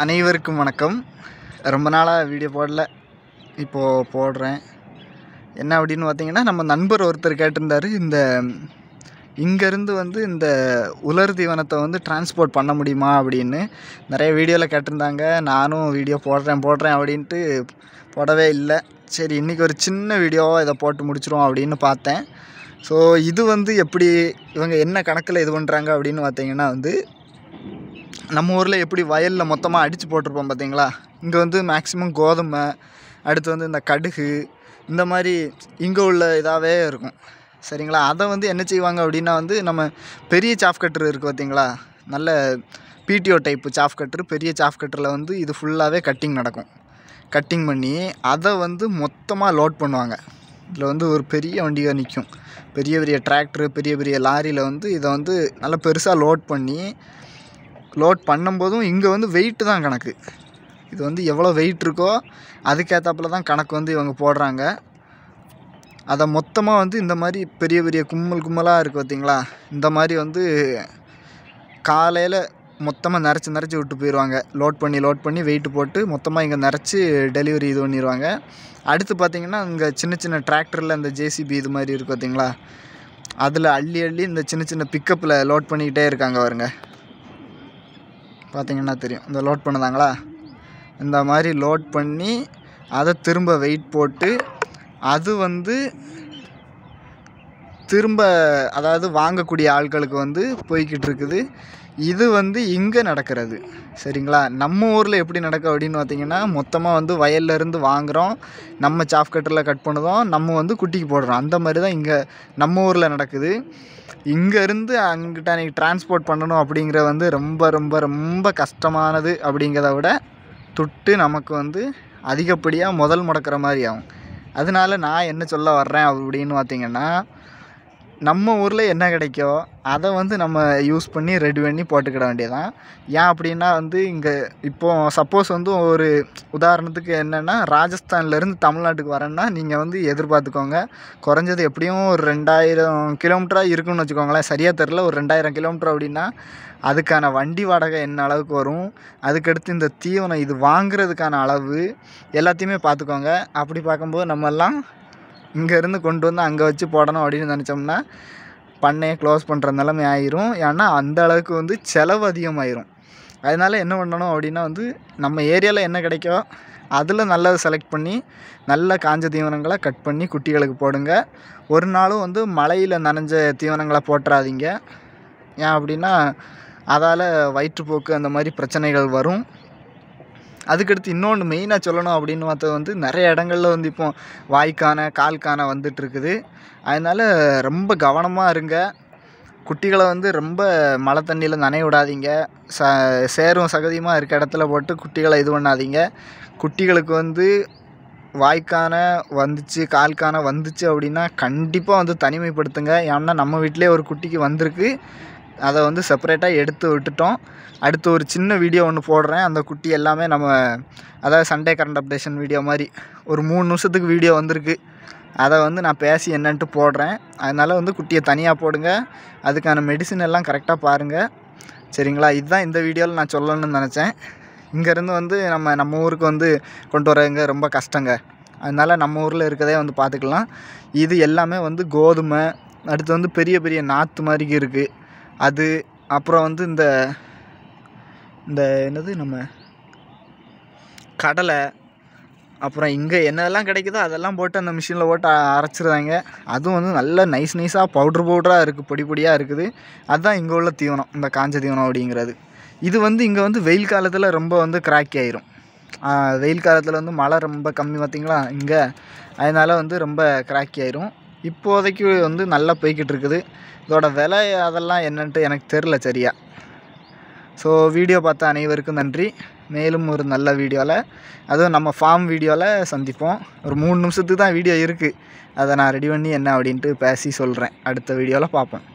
அனைவருக்கும் வணக்கம். ரொம்ப நாளாக வீடியோ போடல. இப்போது போடுறேன். என்ன அப்படின்னு பார்த்தீங்கன்னா நம்ம நண்பர் ஒருத்தர் கேட்டிருந்தாரு இந்த இங்கேருந்து வந்து இந்த உலர் தீவனத்தை வந்து டிரான்ஸ்போர்ட் பண்ண முடியுமா அப்படின்னு. நிறைய வீடியோவில் கேட்டிருந்தாங்க. நானும் வீடியோ போடுறேன் போடுறேன் அப்படின்ட்டு போடவே இல்லை. சரி இன்றைக்கி ஒரு சின்ன வீடியோவாக இதை போட்டு முடிச்சிருவோம் அப்படின்னு பார்த்தேன். ஸோ இது வந்து எப்படி இவங்க என்ன கணக்கில் இது பண்ணுறாங்க அப்படின்னு பார்த்தீங்கன்னா வந்து நம்ம ஊரில் எப்படி வயலில் மொத்தமாக அடித்து போட்டிருப்போம் பார்த்தீங்களா இங்கே வந்து மேக்ஸிமம் கோதுமை அடுத்து வந்து இந்த கடுகு இந்த மாதிரி இங்கே உள்ள இதாகவே இருக்கும். சரிங்களா? அதை வந்து என்ன செய்வாங்க அப்படின்னா வந்து நம்ம பெரிய சாஃப் கட்டர் இருக்குது பார்த்தீங்களா நல்ல பிடிஓ டைப்பு சாஃப் கட்டர் பெரிய சாஃப் கட்டரில் வந்து இது ஃபுல்லாகவே கட்டிங் நடக்கும். கட்டிங் பண்ணி அதை வந்து மொத்தமாக லோட் பண்ணுவாங்க. இதில் வந்து ஒரு பெரிய வண்டியாக நிற்கும் பெரிய பெரிய டிராக்டரு பெரிய பெரிய லாரியில் வந்து இதை வந்து நல்லா பெருசாக லோட் பண்ணி லோட் பண்ணும்போதும் இங்கே வந்து வெயிட்டு தான் கணக்கு. இது வந்து எவ்வளோ வெயிட் இருக்கோ அதுக்கேற்றாப்புல தான் கணக்கு வந்து இவங்க போடுறாங்க. அதை மொத்தமாக வந்து இந்த மாதிரி பெரிய பெரிய கும்மல் கும்மலாக இருக்குது பார்த்திங்களா இந்த மாதிரி வந்து காலையில் மொத்தமாக நிறச்சி நிறச்சி விட்டு போயிடுவாங்க லோட் பண்ணி லோட் பண்ணி வெயிட் போட்டு மொத்தமாக இங்கே நிறச்சி டெலிவரி இது பண்ணிடுவாங்க அடுத்து பார்த்திங்கன்னா இங்கே சின்ன சின்ன டிராக்டரில் இந்த ஜேசிபி இது மாதிரி இருக்குது பார்த்திங்களா அதில் அள்ளி அள்ளி இந்த சின்ன சின்ன பிக்கப்பில் லோட் பண்ணிக்கிட்டே இருக்காங்க பாருங்க. பார்த்தீங்கன்னா தெரியும். இந்த லோட் பண்ணுதாங்களா? இந்த மாதிரி லோட் பண்ணி அதை திரும்ப வெயிட் போட்டு அது வந்து திரும்ப அதாவது வாங்கக்கூடிய ஆட்களுக்கு வந்து போய்கிட்டு இருக்குது இது வந்து இங்கே நடக்கிறது. சரிங்களா? நம்ம ஊரில் எப்படி நடக்கும் அப்படின்னு பார்த்தீங்கன்னா மொத்தமாக வந்து வயல்ல இருந்து வாங்குகிறோம் நம்ம சாஃப்கட்டரில் கட் பண்ணுதோம். நம்ம வந்து குட்டிக்கு போடுறோம். அந்த மாதிரி தான் இங்கே நம்ம ஊரில் நடக்குது. இங்கேருந்து அங்கிட்ட அன்றைக்கி டிரான்ஸ்போர்ட் பண்ணணும் அப்படிங்கிற வந்து ரொம்ப ரொம்ப ரொம்ப கஷ்டமானது அப்படிங்கிறத விட தொட்டு நமக்கு வந்து அதிகப்படியாக முதல் முடக்கிற மாதிரி ஆகும். அதனால நான் என்ன சொல்ல வர்றேன் அப்படின்னு பார்த்தீங்கன்னா நம்ம ஊரில் என்ன கிடைக்கோ அதை வந்து நம்ம யூஸ் பண்ணி ரெடி பண்ணி போட்டுக்கிட வேண்டியதான் ஏன் அப்படின்னா வந்து இங்கே இப்போது சப்போஸ் வந்து ஒரு உதாரணத்துக்கு என்னென்னா ராஜஸ்தான்லேருந்து தமிழ்நாட்டுக்கு வரேன்னா நீங்கள் வந்து எதிர்பார்த்துக்கோங்க. குறைஞ்சது எப்படியும் ஒரு ரெண்டாயிரம் கிலோமீட்டராக இருக்குன்னு வச்சுக்கோங்களேன். சரியாக தெரில ஒரு ரெண்டாயிரம் கிலோமீட்டர் அப்படின்னா அதுக்கான வண்டி வாடகை என்ன அளவுக்கு வரும்? அதுக்கடுத்து இந்த தீவனம் இது வாங்குறதுக்கான அளவு எல்லாத்தையுமே பார்த்துக்கோங்க. அப்படி பார்க்கும்போது நம்மெல்லாம் இங்கேருந்து கொண்டு வந்து அங்கே வச்சு போடணும் அப்படின்னு நினச்சோம்னா பண்ணையை க்ளோஸ் பண்ணுற நிலைமை ஆயிரும். ஏன்னா அந்த அளவுக்கு வந்து செலவு அதிகமாயிரும். அதனால் என்ன பண்ணணும் அப்படின்னா வந்து நம்ம ஏரியாவில் என்ன கிடைக்கோ அதில் நல்லதை செலக்ட் பண்ணி நல்ல காஞ்ச தீவனங்களை கட் பண்ணி குட்டிகளுக்கு போடுங்க. ஒரு நாளும் வந்து மழையில் நனைஞ்ச தீவனங்களை போட்டுறாதீங்க. ஏன் அப்படின்னா அதால் வயிற்றுப்போக்கு அந்த மாதிரி பிரச்சனைகள் வரும். அதுக்கடுத்து இன்னொன்று மெயினாக சொல்லணும் அப்படின்னு பார்த்தா வந்து நிறைய இடங்களில் வந்து இப்போ வாய்க்கான கால்கான வந்துட்டுருக்குது. அதனால் ரொம்ப கவனமாக இருங்க. குட்டிகளை வந்து ரொம்ப மழை தண்ணியில் நனைய விடாதீங்க. ச சேரும் சகதியுமாக இருக்க இடத்துல போட்டு குட்டிகளை இது பண்ணாதீங்க. குட்டிகளுக்கு வந்து வாய்க்கான வந்துச்சு கால்கான வந்துச்சு அப்படின்னா கண்டிப்பாக வந்து தனிமைப்படுத்துங்க. ஏன்னா நம்ம வீட்டிலே ஒரு குட்டிக்கு வந்திருக்கு. அதை வந்து செப்பரேட்டாக எடுத்து விட்டுட்டோம். அடுத்து ஒரு சின்ன வீடியோ ஒன்று போடுறேன். அந்த குட்டி எல்லாமே நம்ம அதாவது சண்டே கரண்ட் அப்டேஷன் வீடியோ மாதிரி ஒரு மூணு நிமிஷத்துக்கு வீடியோ வந்திருக்கு. அதை வந்து நான் பேசி என்னன்ட்டு போடுறேன். அதனால் வந்து குட்டியை தனியாக போடுங்க. அதுக்கான மெடிசின் எல்லாம் கரெக்டாக பாருங்கள் சரிங்களா? இதுதான் இந்த வீடியோவில் நான் சொல்லணும்னு நினச்சேன். இங்கேருந்து வந்து நம்ம நம்ம ஊருக்கு வந்து கொண்டு வரங்க ரொம்ப கஷ்டங்க. அதனால் நம்ம ஊரில் இருக்கதே வந்து பார்த்துக்கலாம். இது எல்லாமே வந்து கோதுமை அடுத்து வந்து பெரிய பெரிய நாற்று மாதிரி இருக்குது அது அப்புறம் வந்து இந்த இந்த என்னது நம்ம கடலை அப்புறம் இங்கே என்னெல்லாம் கிடைக்குதோ அதெல்லாம் போட்டு அந்த மிஷினில் போட்டு அரைச்சிருந்தாங்க அதுவும் வந்து நல்ல நைஸ் நைஸாக பவுட்ரு பவுட்ராக இருக்குது பொடி பொடியாக இருக்குது. அதுதான் இங்கே உள்ள தீவனம் இந்த காஞ்ச தீவனம் அப்படிங்கிறது. இது வந்து இங்கே வந்து வெயில் காலத்தில் ரொம்ப வந்து கிராக்கி ஆயிரும். வெயில் காலத்தில் வந்து மழை ரொம்ப கம்மி பார்த்திங்களா? இங்கே. அதனால் வந்து ரொம்ப கிராக்கி ஆயிரும். இப்போதைக்கு வந்து நல்லா போய்கிட்டு இருக்குது இதோட விலை அதெல்லாம் என்னன்ட்டு எனக்கு தெரில சரியா. ஸோ வீடியோ பார்த்த அனைவருக்கும் நன்றி. மேலும் ஒரு நல்ல வீடியோவில் அதுவும் நம்ம ஃபார்ம் வீடியோவில் சந்திப்போம். ஒரு மூணு நிமிஷத்துக்கு தான் வீடியோ இருக்குது அதை நான் ரெடி பண்ணி என்ன அப்படின்ட்டு பேசி சொல்கிறேன் அடுத்த வீடியோவில் பார்ப்போம்.